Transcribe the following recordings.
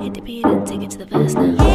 Hit the beat and take it to the verse now.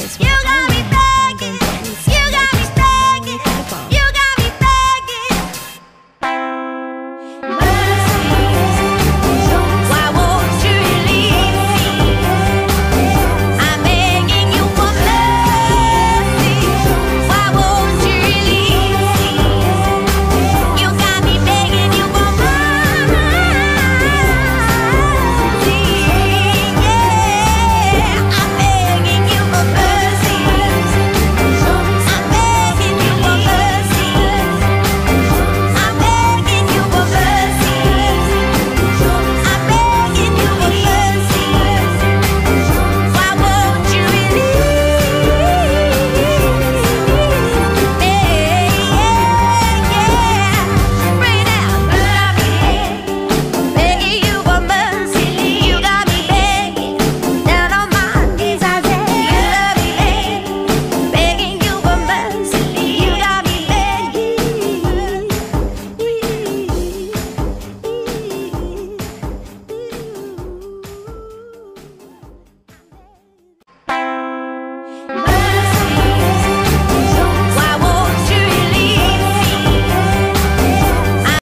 always. You got